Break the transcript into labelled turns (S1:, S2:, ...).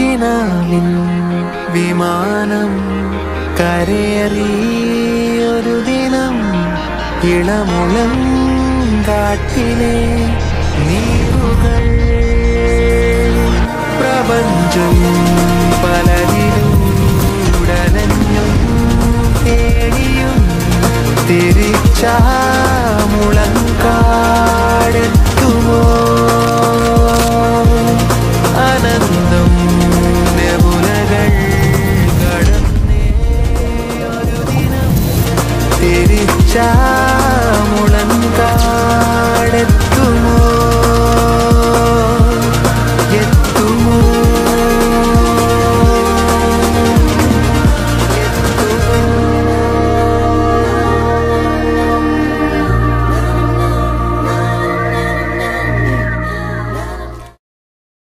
S1: കിനാവിൻ വിമാനം കരയറി ഒരു ദിനം ഇളമുളം കാട്ടിലെ നീരുകൾ പ്രപഞ്ചം പലതിലൂടലഞ്ഞും തേടിയും തിരിച്ചാമുള child